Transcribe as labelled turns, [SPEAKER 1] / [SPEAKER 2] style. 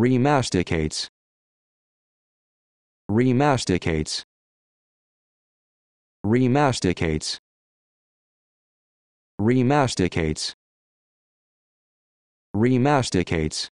[SPEAKER 1] remasticates. Remasticates. Remasticates. Remasticates. Remasticates.